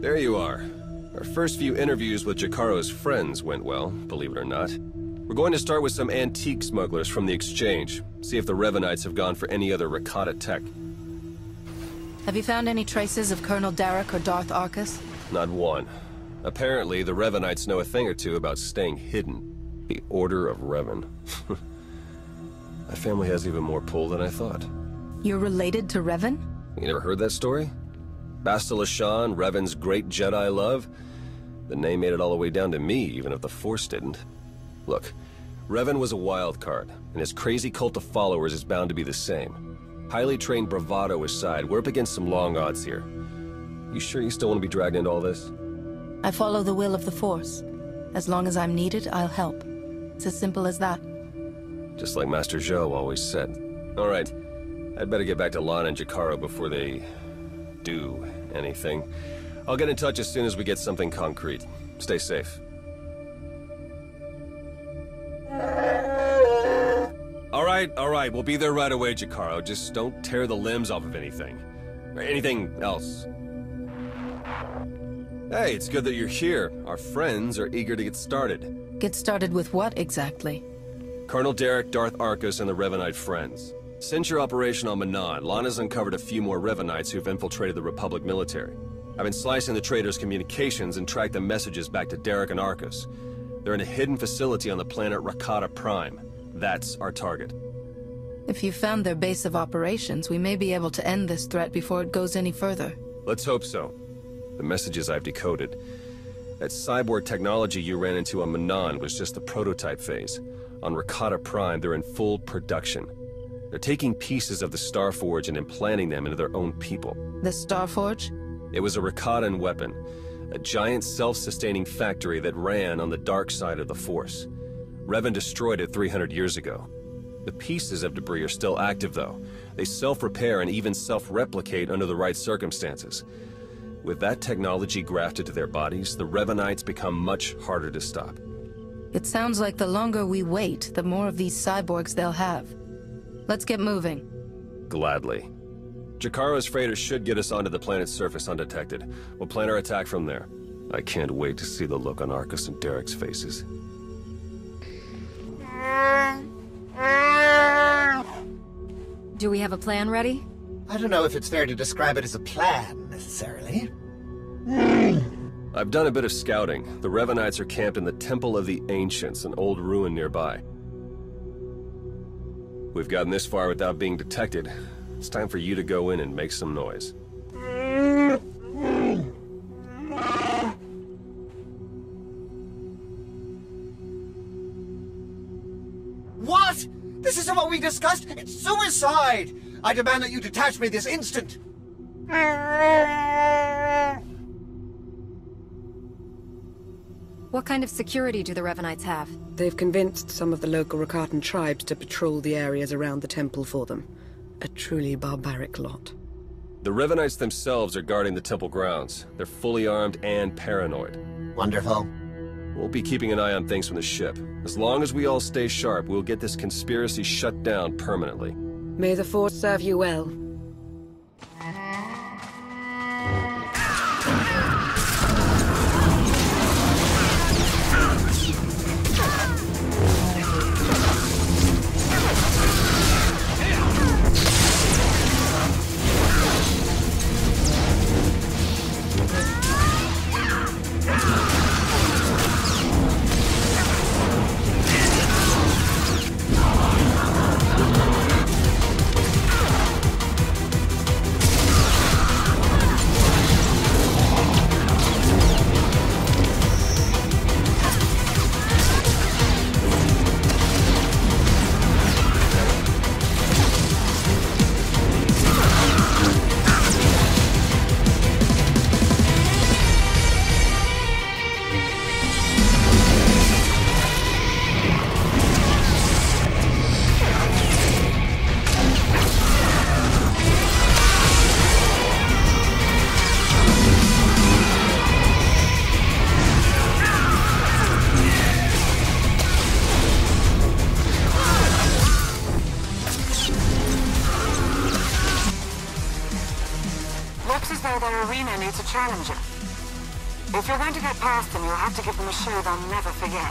There you are. Our first few interviews with Jakarro's friends went well, believe it or not. We're going to start with some antique smugglers from the exchange. See if the Revanites have gone for any other Rakata tech. Have you found any traces of Colonel Darok or Darth Arkous? Not one. Apparently, the Revanites know a thing or two about staying hidden. The Order of Revan. My family has even more pull than I thought. You're related to Revan? You never heard that story? Bastila Shan, Revan's great Jedi love? The name made it all the way down to me, even if the Force didn't. Look, Revan was a wild card, and his crazy cult of followers is bound to be the same. Highly trained bravado aside, we're up against some long odds here. You sure you still want to be dragged into all this? I follow the will of the Force. As long as I'm needed, I'll help. It's as simple as that. Just like Master Zhou always said. All right, I'd better get back to Lana and Jakarro before they... do anything. I'll get in touch as soon as we get something concrete. Stay safe. All right, all right, we'll be there right away, Jakarro. Just don't tear the limbs off of anything. Or anything else. Hey, it's good that you're here. Our friends are eager to get started. Get started with what, exactly? Colonel Darok, Darth Arkous, and the Revanite Friends. Since your operation on Manaan, Lana's uncovered a few more Revanites who've infiltrated the Republic military. I've been slicing the traitors' communications and tracked the messages back to Darok and Arkous. They're in a hidden facility on the planet Rakata Prime. That's our target. If you found their base of operations, we may be able to end this threat before it goes any further. Let's hope so. The messages I've decoded. That cyborg technology you ran into on Manaan was just the prototype phase. On Rakata Prime, they're in full production. They're taking pieces of the Starforge and implanting them into their own people. The Starforge? It was a Rakatan weapon. A giant self-sustaining factory that ran on the dark side of the Force. Revan destroyed it 300 years ago. The pieces of debris are still active, though. They self-repair and even self-replicate under the right circumstances. With that technology grafted to their bodies, the Revanites become much harder to stop. It sounds like the longer we wait, the more of these cyborgs they'll have. Let's get moving. Gladly. Jakarro's freighter should get us onto the planet's surface undetected. We'll plan our attack from there. I can't wait to see the look on Arkous and Darok's faces. Do we have a plan ready? I don't know if it's fair to describe it as a plan, necessarily. I've done a bit of scouting. The Revanites are camped in the Temple of the Ancients, an old ruin nearby. We've gotten this far without being detected. It's time for you to go in and make some noise. What? This isn't what we discussed! It's suicide! I demand that you detach me this instant! What kind of security do the Revanites have? They've convinced some of the local Rakatan tribes to patrol the areas around the temple for them. A truly barbaric lot. The Revanites themselves are guarding the temple grounds. They're fully armed and paranoid. Wonderful. We'll be keeping an eye on things from the ship. As long as we all stay sharp, we'll get this conspiracy shut down permanently. May the Force serve you well. Challenger. If you're going to get past them, you'll have to give them a show they'll never forget.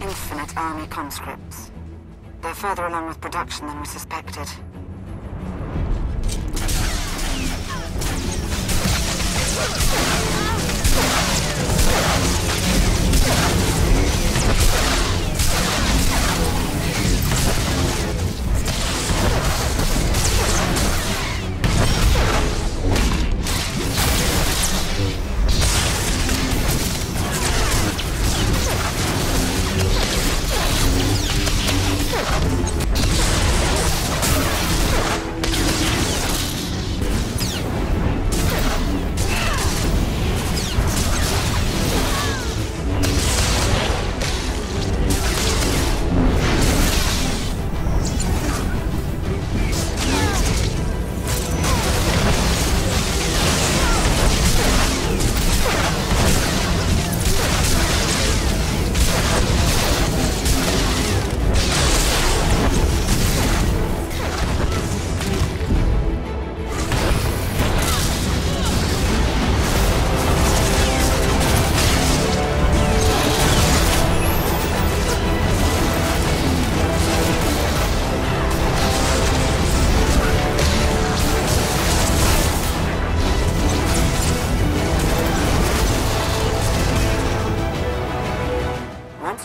Infinite army conscripts. They're further along with production than we suspected.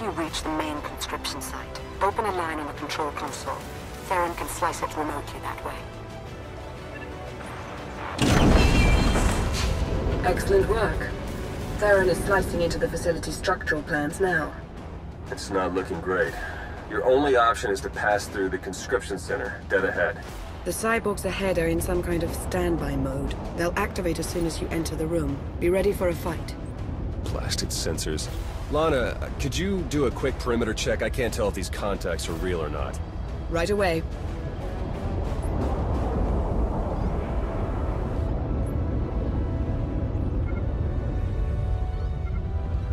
Once you reach the main conscription site, open a line on the control console. Theron can slice it remotely that way. Excellent work. Theron is slicing into the facility's structural plans now. It's not looking great. Your only option is to pass through the conscription center, dead ahead. The cyborgs ahead are in some kind of standby mode. They'll activate as soon as you enter the room. Be ready for a fight. Blasted sensors. Lana, could you do a quick perimeter check? I can't tell if these contacts are real or not. Right away.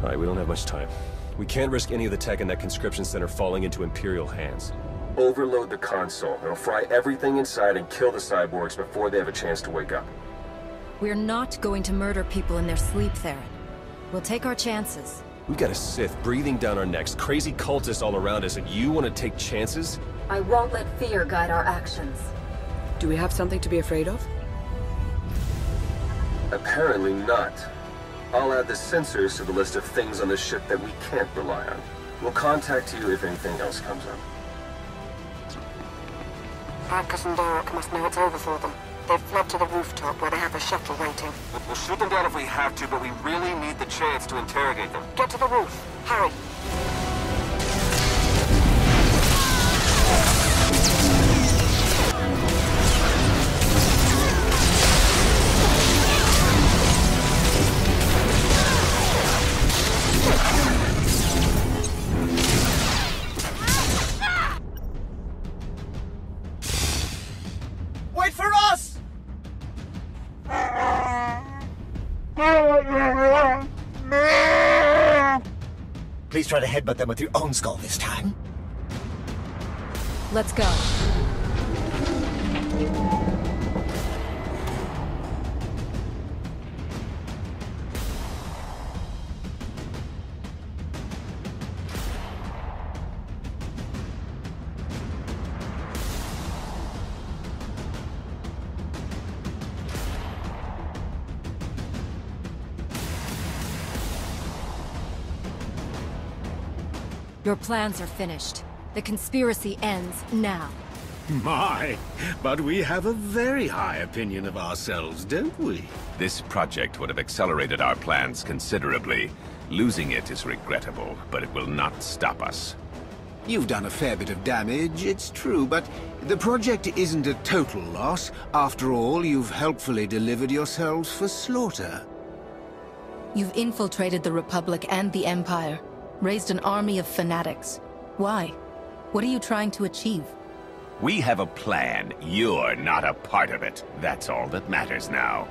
Alright, we don't have much time. We can't risk any of the tech in that conscription center falling into Imperial hands. Overload the console. It'll fry everything inside and kill the cyborgs before they have a chance to wake up. We're not going to murder people in their sleep, Theron. We'll take our chances. We've got a Sith breathing down our necks, crazy cultists all around us, and you want to take chances? I won't let fear guide our actions. Do we have something to be afraid of? Apparently not. I'll add the sensors to the list of things on the ship that we can't rely on. We'll contact you if anything else comes up. Arkous and Darok must know it's over for them. They've fled to the rooftop where they have a shuttle waiting. We'll shoot them down if we have to, but we really need the chance to interrogate them. Get to the roof. Hurry. Try to headbutt them with your own skull this time. Let's go. Your plans are finished. The conspiracy ends now. My, but we have a very high opinion of ourselves, don't we? This project would have accelerated our plans considerably. Losing it is regrettable, but it will not stop us. You've done a fair bit of damage, it's true, but the project isn't a total loss. After all, you've helpfully delivered yourselves for slaughter. You've infiltrated the Republic and the Empire, raised an army of fanatics. Why? What are you trying to achieve? We have a plan. You're not a part of it. That's all that matters now.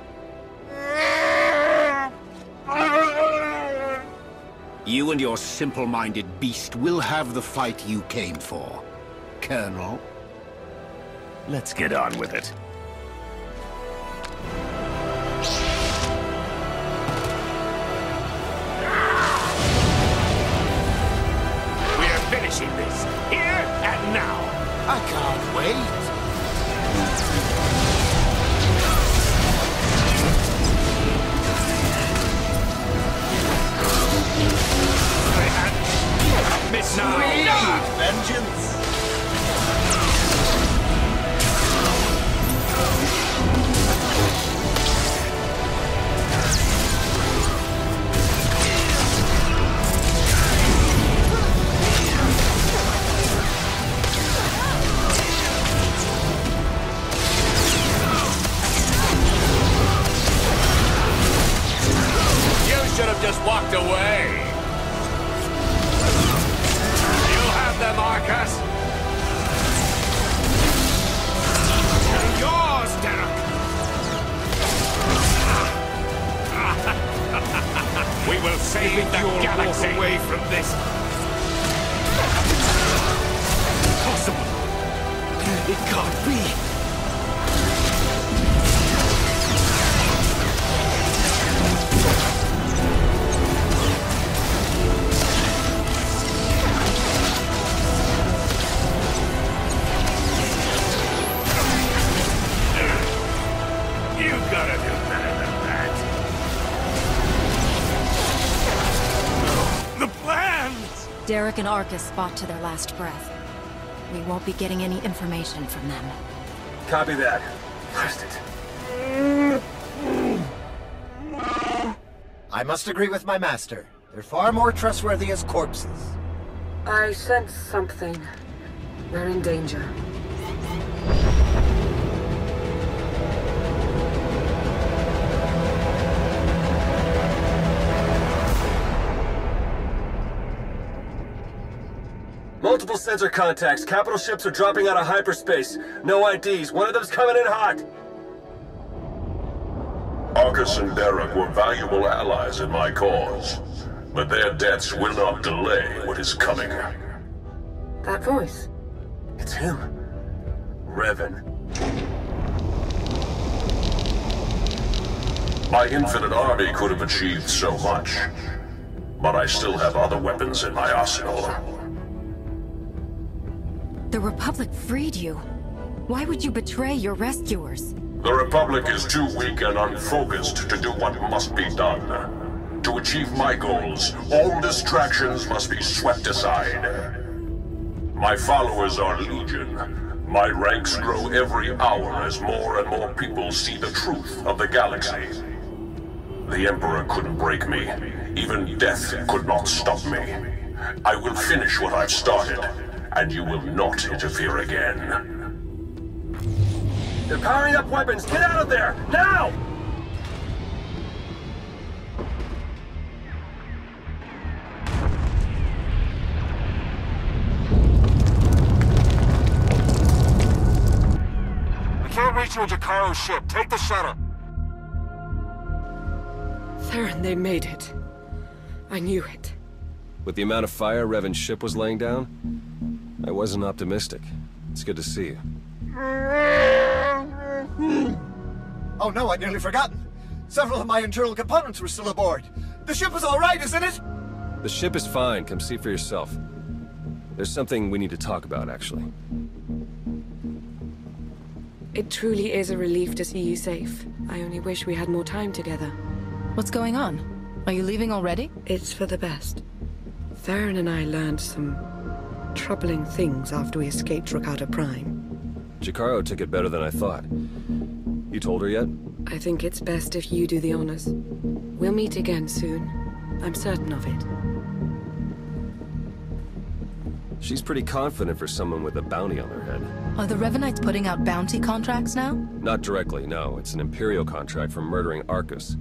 You and your simple-minded beast will have the fight you came for. Colonel? Let's get on with it. Finishing this, here and now. I can't wait. Miss now. Vengeance! Walked away. You have them, Marcus. Yours, Darok. we will save the galaxy away from this. Impossible. It can't be. Darok and Arkous fought to their last breath. We won't be getting any information from them. Copy that. Blast it. I must agree with my master. They're far more trustworthy as corpses. I sense something. We're in danger. Multiple sensor contacts. Capital ships are dropping out of hyperspace. No IDs. One of them's coming in hot. Arkous and Darok were valuable allies in my cause. But their deaths will not delay what is coming. That voice. It's him. Revan. My infinite army could have achieved so much. But I still have other weapons in my arsenal. The Republic freed you. Why would you betray your rescuers? The Republic is too weak and unfocused to do what must be done. To achieve my goals, all distractions must be swept aside. My followers are legion. My ranks grow every hour as more and more people see the truth of the galaxy. The Emperor couldn't break me. Even death could not stop me. I will finish what I've started, and you will not interfere again. They're powering up weapons. Get out of there! Now! We can't reach your in ship. Take the shuttle. Theron, they made it. I knew it. With the amount of fire Revan's ship was laying down, I wasn't optimistic. It's good to see you. Oh no, I'd nearly forgotten. Several of my internal components were still aboard. The ship is all right, isn't it? The ship is fine. Come see for yourself. There's something we need to talk about, actually. It truly is a relief to see you safe. I only wish we had more time together. What's going on? Are you leaving already? It's for the best. Theron and I learned some troubling things after we escaped Rakata Prime. Jakarro took it better than I thought. You told her yet? I think it's best if you do the honors. We'll meet again soon. I'm certain of it. She's pretty confident for someone with a bounty on their head. Are the Revanites putting out bounty contracts now? Not directly, no. It's an Imperial contract for murdering Arkous.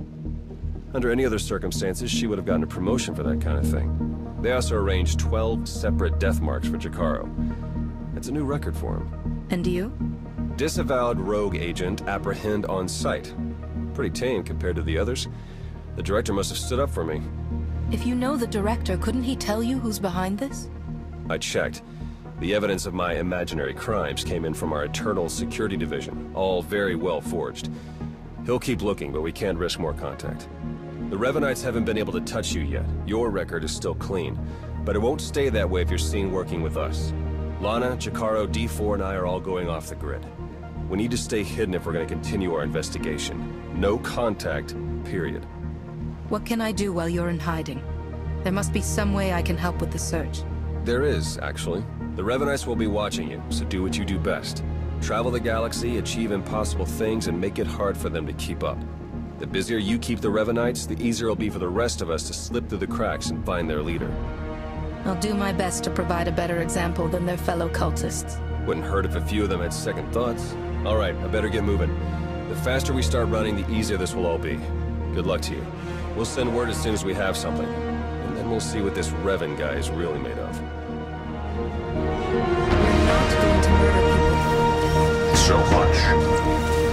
Under any other circumstances, she would have gotten a promotion for that kind of thing. They also arranged 12 separate death marks for Jakarro. It's a new record for him. And you? Disavowed rogue agent apprehend on sight. Pretty tame compared to the others. The director must have stood up for me. If you know the director, couldn't he tell you who's behind this? I checked. The evidence of my imaginary crimes came in from our Eternal Security Division, all very well forged. He'll keep looking, but we can't risk more contact. The Revanites haven't been able to touch you yet. Your record is still clean. But it won't stay that way if you're seen working with us. Lana, Jakarro, D4, and I are all going off the grid. We need to stay hidden if we're going to continue our investigation. No contact, period. What can I do while you're in hiding? There must be some way I can help with the search. There is, actually. The Revanites will be watching you, so do what you do best. Travel the galaxy, achieve impossible things, and make it hard for them to keep up. The busier you keep the Revanites, the easier it'll be for the rest of us to slip through the cracks and find their leader. I'll do my best to provide a better example than their fellow cultists. Wouldn't hurt if a few of them had second thoughts. All right, I better get moving. The faster we start running, the easier this will all be. Good luck to you. We'll send word as soon as we have something. And then we'll see what this Revan guy is really made of. We're not going to murder people. So much.